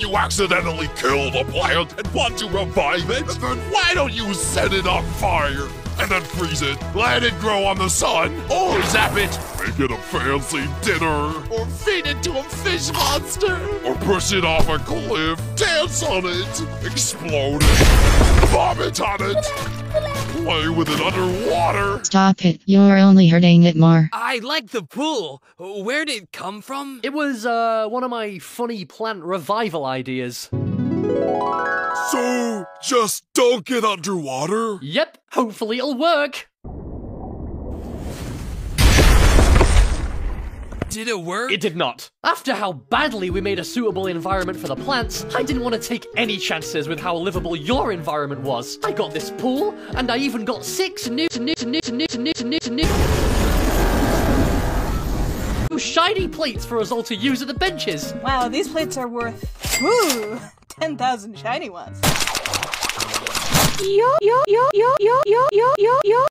you accidentally killed a plant and want to revive it, then why don't you set it on fire? And then freeze it, let it grow on the sun, or zap it, make it a fancy dinner, or feed it to a fish monster, or push it off a cliff, dance on it, explode it, vomit on it, play with it underwater. Stop it. You're only hurting it more. I like the pool. Where did it come from? It was uh, one of my funny plant revival ideas. So, just don't get underwater? Yep, hopefully it'll work. Did it work? It did not. After how badly we made a suitable environment for the plants, I didn't want to take any chances with how livable your environment was. I got this pool, and I even got six new, new, new, new, new, new, new shiny plates for us all to use at the benches. Wow, these plates are worth, woo, 10,000 shiny ones. Yo, yo, yo, yo, yo, yo.